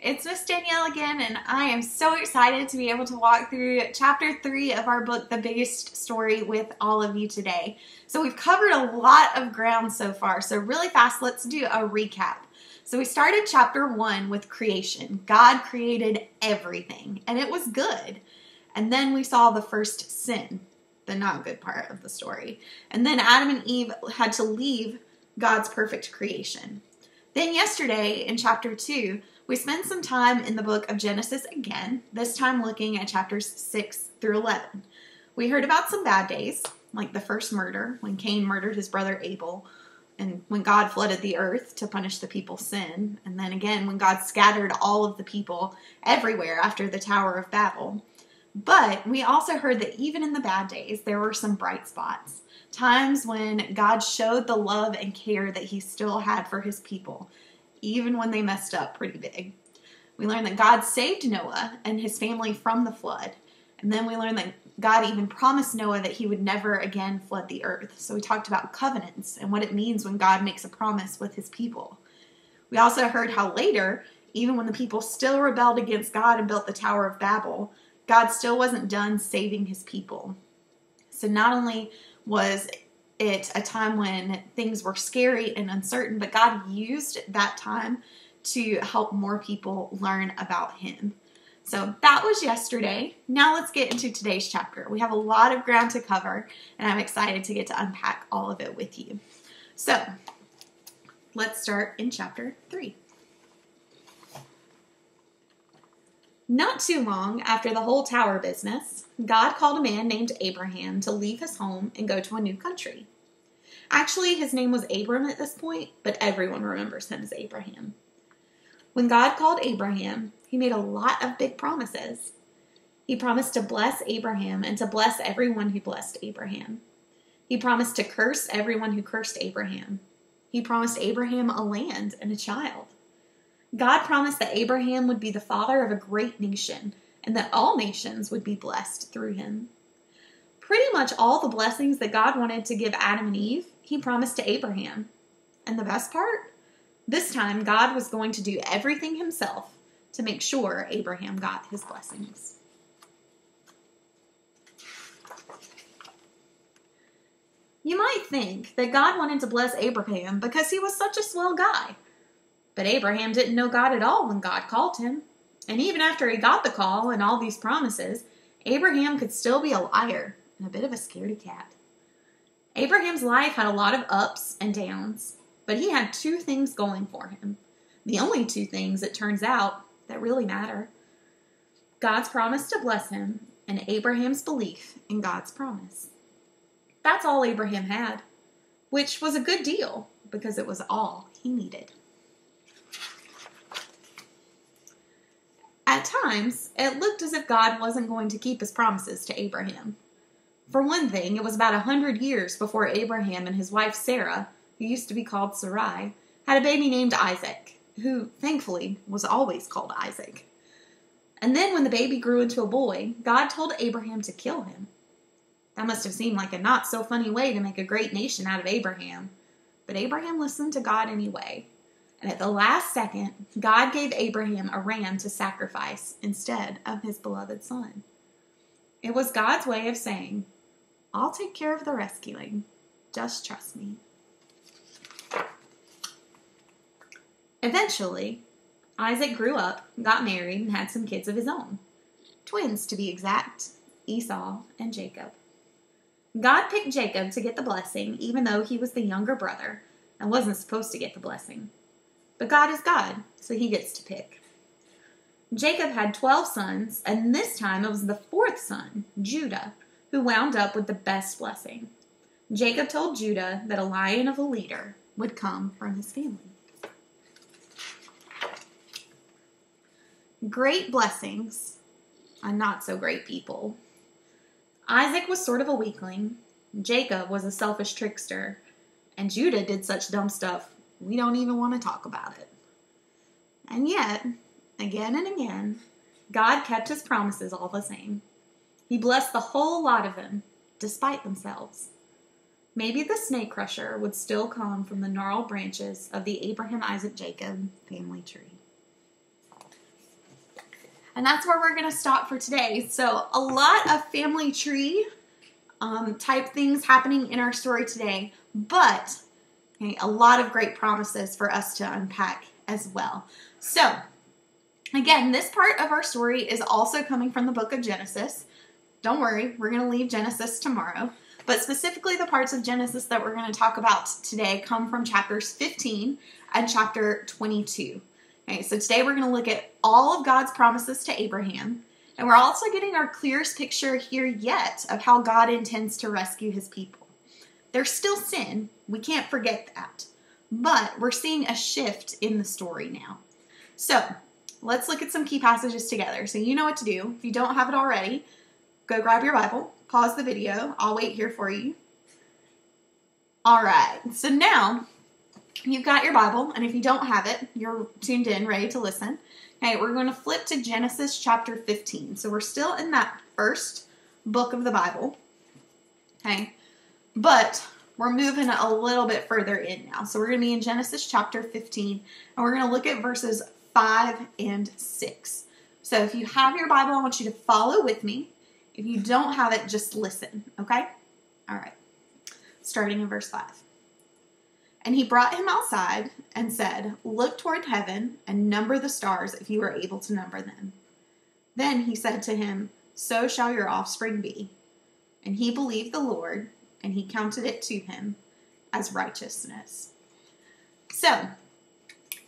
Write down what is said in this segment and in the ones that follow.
It's Miss Danielle again, and I am so excited to be able to walk through chapter three of our book, The Biggest Story, with all of you today. So, we've covered a lot of ground so far. So, really fast, let's do a recap. So, we started chapter one with creation. God created everything, and it was good. And then we saw the first sin, the not good part of the story. And then Adam and Eve had to leave God's perfect creation. Then, yesterday in chapter two, we spent some time in the book of Genesis again, this time looking at chapters 6 through 11. We heard about some bad days, like the first murder, when Cain murdered his brother Abel, and when God flooded the earth to punish the people's sin, and then again when God scattered all of the people everywhere after the Tower of Babel. But we also heard that even in the bad days, there were some bright spots. Times when God showed the love and care that He still had for His people, even when they messed up pretty big. We learned that God saved Noah and his family from the flood. And then we learned that God even promised Noah that he would never again flood the earth. So we talked about covenants and what it means when God makes a promise with his people. We also heard how later, even when the people still rebelled against God and built the Tower of Babel, God still wasn't done saving his people. So not only was it a time when things were scary and uncertain, but God used that time to help more people learn about Him. So that was yesterday. Now let's get into today's chapter. We have a lot of ground to cover, and I'm excited to get to unpack all of it with you. So let's start in chapter 3. Not too long after the whole tower business, God called a man named Abraham to leave his home and go to a new country. Actually, his name was Abram at this point, but everyone remembers him as Abraham. When God called Abraham, he made a lot of big promises. He promised to bless Abraham and to bless everyone who blessed Abraham. He promised to curse everyone who cursed Abraham. He promised Abraham a land and a child. God promised that Abraham would be the father of a great nation and that all nations would be blessed through him. Pretty much all the blessings that God wanted to give Adam and Eve, he promised to Abraham. And the best part? This time, God was going to do everything himself to make sure Abraham got his blessings. You might think that God wanted to bless Abraham because he was such a swell guy. But Abraham didn't know God at all when God called him. And even after he got the call and all these promises, Abraham could still be a liar and a bit of a scaredy cat. Abraham's life had a lot of ups and downs, but he had two things going for him. The only two things, it turns out, that really matter God's promise to bless him and Abraham's belief in God's promise. That's all Abraham had, which was a good deal because it was all he needed. At times, it looked as if God wasn't going to keep his promises to Abraham. For one thing, it was about a hundred years before Abraham and his wife Sarah, who used to be called Sarai, had a baby named Isaac, who, thankfully, was always called Isaac. And then, when the baby grew into a boy, God told Abraham to kill him. That must have seemed like a not so funny way to make a great nation out of Abraham. But Abraham listened to God anyway. And at the last second, God gave Abraham a ram to sacrifice instead of his beloved son. It was God's way of saying, I'll take care of the rescuing. Just trust me. Eventually, Isaac grew up, got married, and had some kids of his own. Twins, to be exact Esau and Jacob. God picked Jacob to get the blessing, even though he was the younger brother and wasn't supposed to get the blessing. But God is God, so he gets to pick. Jacob had 12 sons, and this time it was the fourth son, Judah, who wound up with the best blessing. Jacob told Judah that a lion of a leader would come from his family. Great blessings on not so great people. Isaac was sort of a weakling, Jacob was a selfish trickster, and Judah did such dumb stuff we don't even want to talk about it. And yet, again and again, God kept his promises all the same. He blessed the whole lot of them, despite themselves. Maybe the snake crusher would still come from the gnarled branches of the Abraham Isaac Jacob family tree. And that's where we're going to stop for today. So, a lot of family tree um, type things happening in our story today, but okay, a lot of great promises for us to unpack as well. So, again, this part of our story is also coming from the book of Genesis. Don't worry, we're going to leave Genesis tomorrow. But specifically, the parts of Genesis that we're going to talk about today come from chapters 15 and chapter 22. Okay, so today we're going to look at all of God's promises to Abraham. And we're also getting our clearest picture here yet of how God intends to rescue his people. There's still sin, we can't forget that. But we're seeing a shift in the story now. So let's look at some key passages together. So you know what to do. If you don't have it already, go grab your Bible, pause the video. I'll wait here for you. All right, so now you've got your Bible, and if you don't have it, you're tuned in, ready to listen. Okay, we're going to flip to Genesis chapter 15. So we're still in that first book of the Bible. Okay, but we're moving a little bit further in now. So we're going to be in Genesis chapter 15, and we're going to look at verses 5 and 6. So if you have your Bible, I want you to follow with me. If you don't have it, just listen, okay? All right. Starting in verse 5. And he brought him outside and said, Look toward heaven and number the stars if you are able to number them. Then he said to him, So shall your offspring be. And he believed the Lord, and he counted it to him as righteousness. So,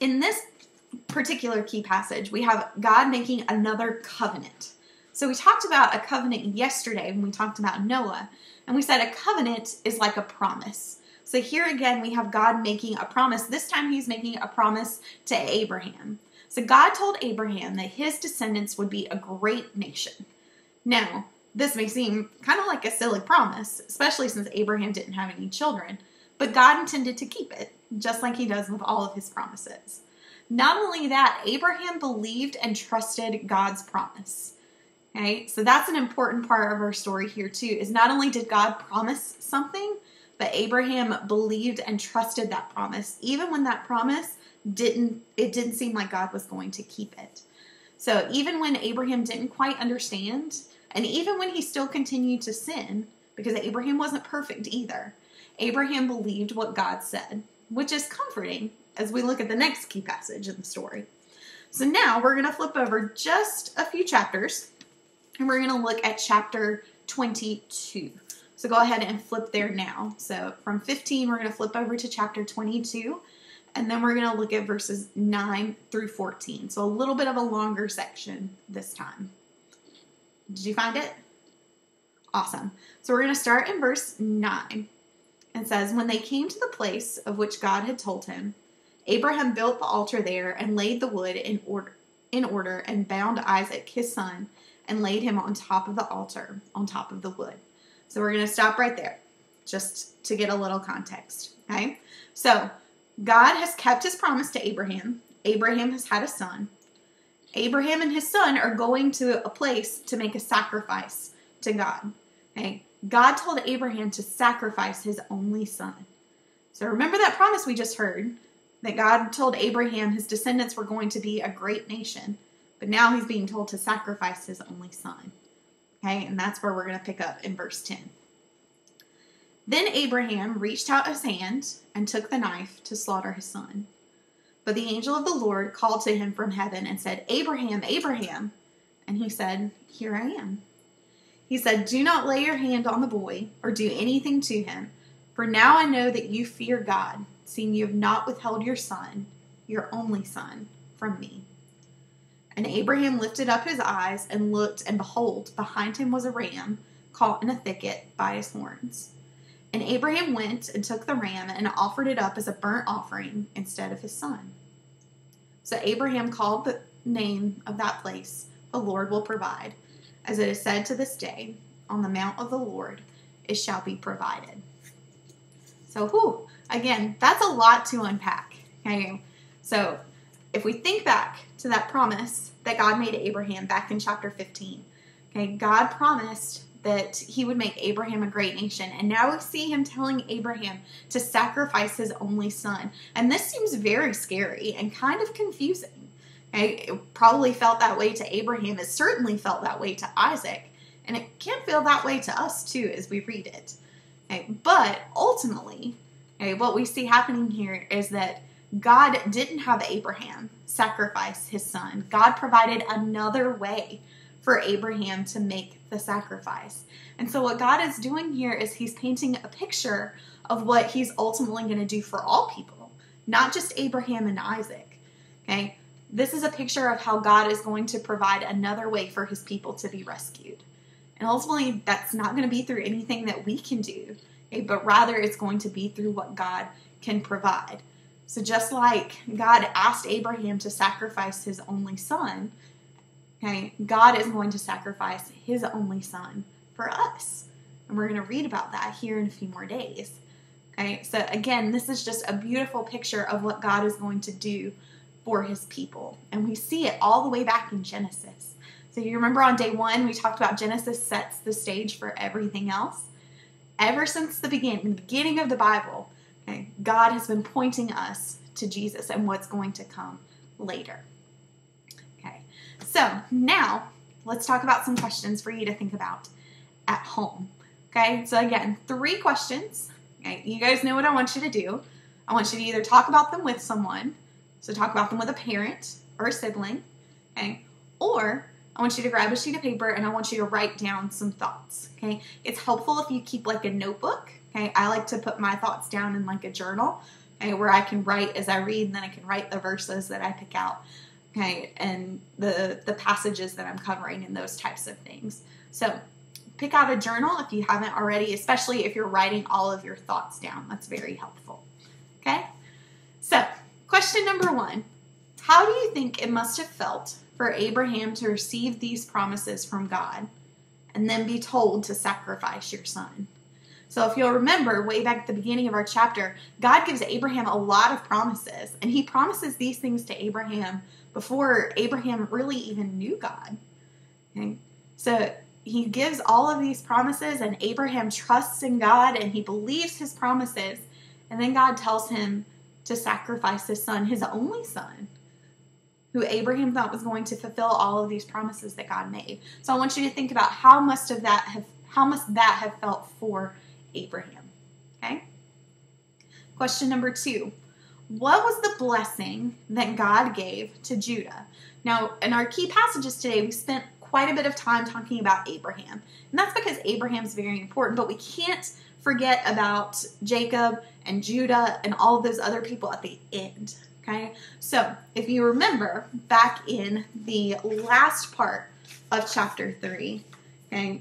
in this particular key passage, we have God making another covenant. So we talked about a covenant yesterday when we talked about Noah, and we said a covenant is like a promise. So here again, we have God making a promise. This time, he's making a promise to Abraham. So God told Abraham that his descendants would be a great nation. Now, this may seem kind of like a silly promise, especially since Abraham didn't have any children, but God intended to keep it, just like he does with all of his promises. Not only that, Abraham believed and trusted God's promise. Okay, so that's an important part of our story here too. Is not only did God promise something, but Abraham believed and trusted that promise, even when that promise didn't it didn't seem like God was going to keep it. So even when Abraham didn't quite understand, and even when he still continued to sin, because Abraham wasn't perfect either, Abraham believed what God said, which is comforting as we look at the next key passage in the story. So now we're going to flip over just a few chapters and we're going to look at chapter 22. So go ahead and flip there now. So from 15, we're going to flip over to chapter 22, and then we're going to look at verses 9 through 14. So a little bit of a longer section this time. Did you find it? Awesome. So we're going to start in verse 9. It says, When they came to the place of which God had told him, Abraham built the altar there and laid the wood in order, in order and bound Isaac, his son, and laid him on top of the altar, on top of the wood. So we're going to stop right there just to get a little context. Okay. So God has kept his promise to Abraham. Abraham has had a son. Abraham and his son are going to a place to make a sacrifice to God. Okay. God told Abraham to sacrifice his only son. So remember that promise we just heard that God told Abraham his descendants were going to be a great nation. But now he's being told to sacrifice his only son. Okay, and that's where we're going to pick up in verse 10. Then Abraham reached out his hand and took the knife to slaughter his son. But the angel of the Lord called to him from heaven and said, Abraham, Abraham. And he said, Here I am. He said, Do not lay your hand on the boy or do anything to him, for now I know that you fear God, seeing you have not withheld your son, your only son, from me. And Abraham lifted up his eyes and looked, and behold, behind him was a ram caught in a thicket by his horns. And Abraham went and took the ram and offered it up as a burnt offering instead of his son. So Abraham called the name of that place, The Lord will provide. As it is said to this day, on the mount of the Lord it shall be provided. So, whew, again, that's a lot to unpack. Okay, so if we think back to that promise that God made to Abraham back in chapter 15, okay, God promised that he would make Abraham a great nation. And now we see him telling Abraham to sacrifice his only son. And this seems very scary and kind of confusing. Okay? It probably felt that way to Abraham. It certainly felt that way to Isaac. And it can feel that way to us too as we read it. Okay? But ultimately, okay, what we see happening here is that God didn't have Abraham sacrifice his son. God provided another way for Abraham to make the sacrifice. And so, what God is doing here is He's painting a picture of what He's ultimately going to do for all people, not just Abraham and Isaac. Okay? This is a picture of how God is going to provide another way for His people to be rescued. And ultimately, that's not going to be through anything that we can do, okay? but rather it's going to be through what God can provide. So, just like God asked Abraham to sacrifice his only son, okay, God is going to sacrifice his only son for us. And we're going to read about that here in a few more days. Okay, so again, this is just a beautiful picture of what God is going to do for his people. And we see it all the way back in Genesis. So you remember on day one, we talked about Genesis sets the stage for everything else. Ever since the beginning, the beginning of the Bible, okay, God has been pointing us to Jesus and what's going to come later. So now let's talk about some questions for you to think about at home. Okay, so again, three questions. Okay, you guys know what I want you to do. I want you to either talk about them with someone, so talk about them with a parent or a sibling, okay, or I want you to grab a sheet of paper and I want you to write down some thoughts. Okay. It's helpful if you keep like a notebook. Okay. I like to put my thoughts down in like a journal okay, where I can write as I read and then I can write the verses that I pick out. Okay. And the, the passages that I'm covering and those types of things. So pick out a journal if you haven't already, especially if you're writing all of your thoughts down. That's very helpful. Okay. So question number one How do you think it must have felt for Abraham to receive these promises from God and then be told to sacrifice your son. So, if you'll remember, way back at the beginning of our chapter, God gives Abraham a lot of promises, and he promises these things to Abraham before Abraham really even knew God. Okay? So, he gives all of these promises, and Abraham trusts in God and he believes his promises. And then God tells him to sacrifice his son, his only son who Abraham thought was going to fulfill all of these promises that God made. So I want you to think about how must of that have how must that have felt for Abraham. Okay? Question number 2. What was the blessing that God gave to Judah? Now, in our key passages today, we spent quite a bit of time talking about Abraham. And that's because Abraham's very important, but we can't forget about Jacob and Judah and all those other people at the end. Okay, so if you remember back in the last part of chapter 3, okay,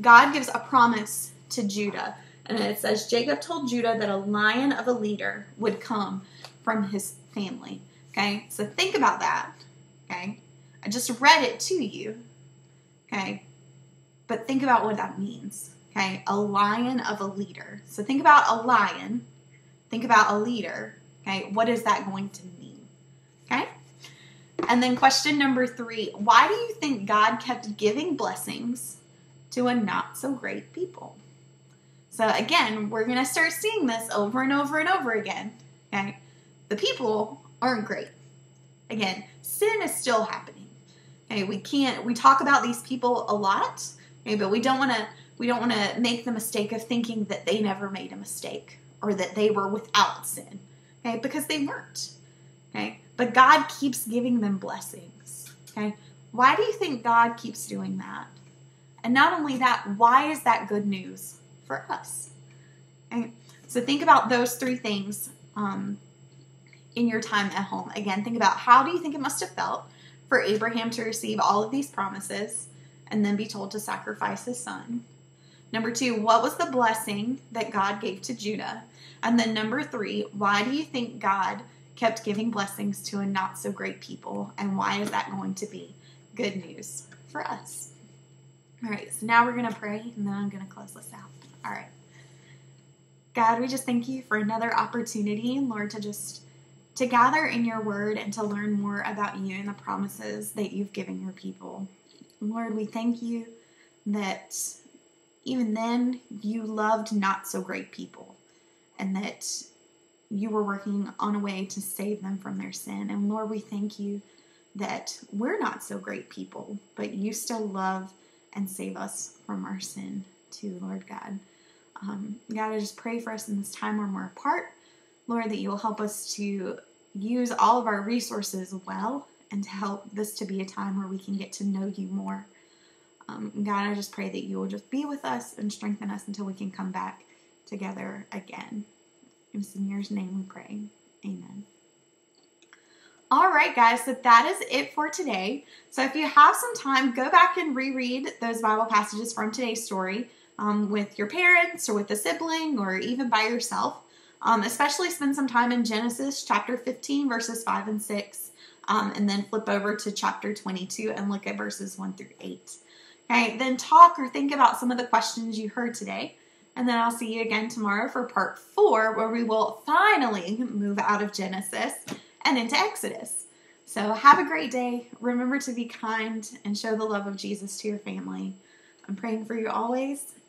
God gives a promise to Judah. And it says, Jacob told Judah that a lion of a leader would come from his family. Okay, so think about that. Okay, I just read it to you. Okay, but think about what that means. Okay, a lion of a leader. So think about a lion, think about a leader, Okay, what is that going to mean? Okay. And then question number three why do you think God kept giving blessings to a not so great people? So again, we're going to start seeing this over and over and over again. Okay. The people aren't great. Again, sin is still happening. Okay, we can't we talk about these people a lot, okay, but we don't want to we don't want to make the mistake of thinking that they never made a mistake or that they were without sin okay? Because they weren't, okay? But God keeps giving them blessings, okay? Why do you think God keeps doing that? And not only that, why is that good news for us? Okay? So think about those three things um, in your time at home. Again, think about how do you think it must have felt for Abraham to receive all of these promises and then be told to sacrifice his son? Number two, what was the blessing that God gave to Judah? And then number three, why do you think God kept giving blessings to a not so great people? And why is that going to be good news for us? All right, so now we're going to pray and then I'm going to close this out. All right. God, we just thank you for another opportunity, Lord, to just to gather in your word and to learn more about you and the promises that you've given your people. Lord, we thank you that even then you loved not so great people and that you were working on a way to save them from their sin. And Lord, we thank you that we're not so great people, but you still love and save us from our sin too, Lord God. Um, God, I just pray for us in this time when we're apart. Lord, that you will help us to use all of our resources well and to help this to be a time where we can get to know you more. Um, God, I just pray that you will just be with us and strengthen us until we can come back together again. In your name we pray. Amen. All right, guys, so that is it for today. So if you have some time, go back and reread those Bible passages from today's story um, with your parents or with a sibling or even by yourself. Um, especially spend some time in Genesis chapter 15, verses 5 and 6, um, and then flip over to chapter 22 and look at verses 1 through 8. Okay, then talk or think about some of the questions you heard today. And then I'll see you again tomorrow for part four, where we will finally move out of Genesis and into Exodus. So have a great day. Remember to be kind and show the love of Jesus to your family. I'm praying for you always,